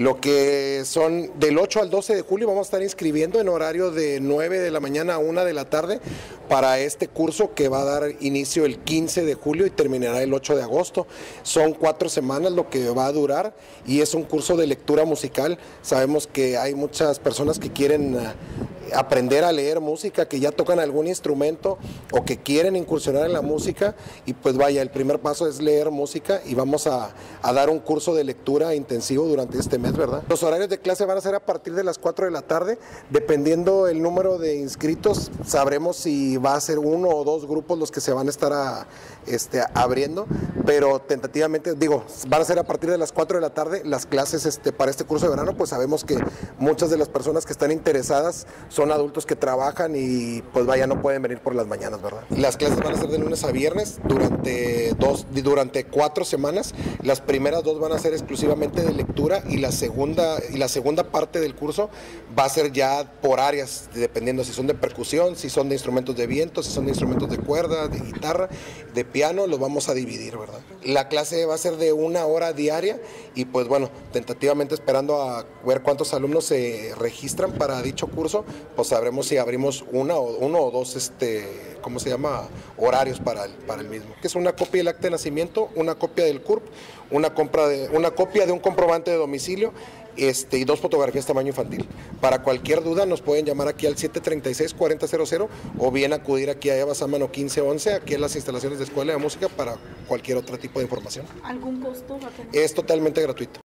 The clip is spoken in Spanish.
Lo que son del 8 al 12 de julio vamos a estar inscribiendo en horario de 9 de la mañana a 1 de la tarde para este curso que va a dar inicio el 15 de julio y terminará el 8 de agosto. Son cuatro semanas lo que va a durar y es un curso de lectura musical. Sabemos que hay muchas personas que quieren eh, aprender a leer música, que ya tocan algún instrumento o que quieren incursionar en la música y pues vaya, el primer paso es leer música y vamos a, a dar un curso de lectura intensivo durante este mes, ¿verdad? Los horarios de clase van a ser a partir de las 4 de la tarde, dependiendo el número de inscritos, sabremos si va a ser uno o dos grupos los que se van a estar a, este, abriendo, pero tentativamente, digo, van a ser a partir de las 4 de la tarde las clases este, para este curso de verano, pues sabemos que muchas de las personas que están interesadas son adultos que trabajan y pues vaya, no pueden venir por las mañanas, ¿verdad? Las clases van a ser de lunes a viernes durante dos, durante cuatro semanas. Las primeras dos van a ser exclusivamente de lectura y la segunda, y la segunda parte del curso va a ser ya por áreas, dependiendo si son de percusión, si son de instrumentos de viento, si son de instrumentos de cuerda, de guitarra, de piano, los vamos a dividir, ¿verdad? La clase va a ser de una hora diaria y pues bueno, tentativamente esperando a ver cuántos alumnos se registran para dicho curso, pues sabremos si abrimos una o uno o dos, este, ¿cómo se llama? Horarios para el, para el mismo. Que es una copia del acta de nacimiento, una copia del CURP, una, compra de, una copia de un comprobante de domicilio este, y dos fotografías tamaño infantil. Para cualquier duda nos pueden llamar aquí al 736-4000 o bien acudir aquí a Eva Sámano 1511, aquí en las instalaciones de Escuela de Música para cualquier otro tipo de información. ¿Algún costo? Es totalmente gratuito.